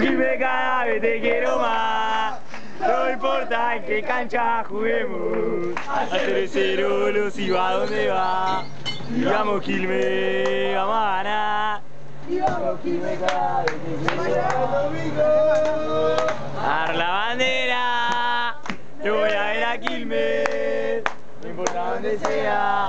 Quilmes cada vez te quiero más. No importa en qué cancha juguemos. A 0 los iba a donde va. Y vamos Quilmes, vamos a ganar. Y vamos Quilmes cada vez te quiero más. La bandera. Yo voy a ver a Quilmes. No importa donde sea.